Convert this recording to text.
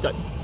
对。